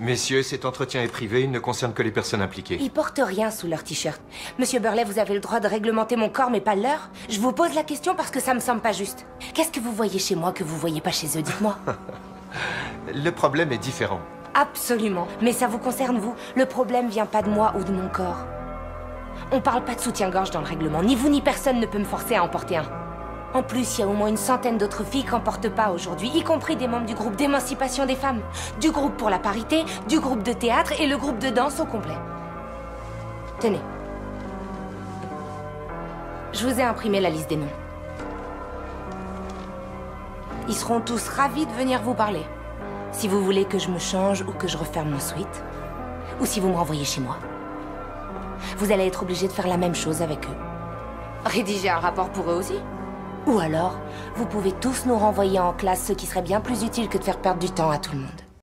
Messieurs, cet entretien est privé, il ne concerne que les personnes impliquées. Ils portent rien sous leur t-shirt. Monsieur Burley, vous avez le droit de réglementer mon corps, mais pas le leur Je vous pose la question parce que ça me semble pas juste. Qu'est-ce que vous voyez chez moi que vous voyez pas chez eux? Dites-moi. Le problème est différent. Absolument. Mais ça vous concerne, vous. Le problème vient pas de moi ou de mon corps. On parle pas de soutien-gorge dans le règlement. Ni vous ni personne ne peut me forcer à en porter un. En plus, il y a au moins une centaine d'autres filles qui n'en pas aujourd'hui, y compris des membres du groupe d'émancipation des femmes, du groupe pour la parité, du groupe de théâtre et le groupe de danse au complet. Tenez. Je vous ai imprimé la liste des noms. Ils seront tous ravis de venir vous parler. Si vous voulez que je me change ou que je referme mon suite, ou si vous me renvoyez chez moi. Vous allez être obligé de faire la même chose avec eux. Rédiger un rapport pour eux aussi ou alors, vous pouvez tous nous renvoyer en classe, ce qui serait bien plus utile que de faire perdre du temps à tout le monde.